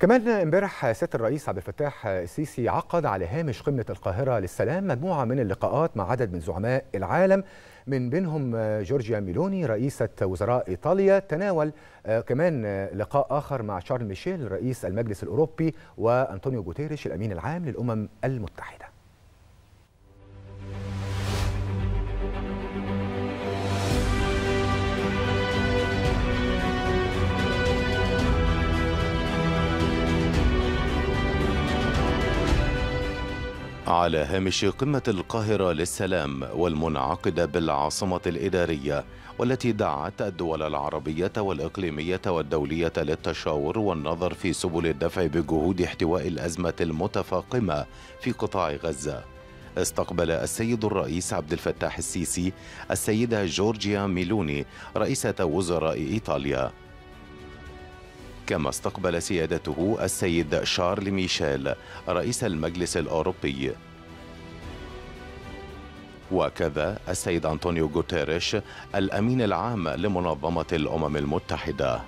كمان امبارح سياده الرئيس عبد الفتاح السيسي عقد على هامش قمة القاهرة للسلام مجموعة من اللقاءات مع عدد من زعماء العالم من بينهم جورجيا ميلوني رئيسة وزراء إيطاليا تناول كمان لقاء آخر مع شارل ميشيل رئيس المجلس الأوروبي وأنطونيو جوتيريش الأمين العام للأمم المتحدة. على هامش قمة القاهرة للسلام والمنعقدة بالعاصمة الإدارية والتي دعت الدول العربية والإقليمية والدولية للتشاور والنظر في سبل الدفع بجهود احتواء الأزمة المتفاقمة في قطاع غزة. استقبل السيد الرئيس عبد الفتاح السيسي السيدة جورجيا ميلوني رئيسة وزراء إيطاليا كما استقبل سيادته السيد شارل ميشيل رئيس المجلس الأوروبي وكذا السيد أنطونيو غوتيريش الأمين العام لمنظمة الأمم المتحدة.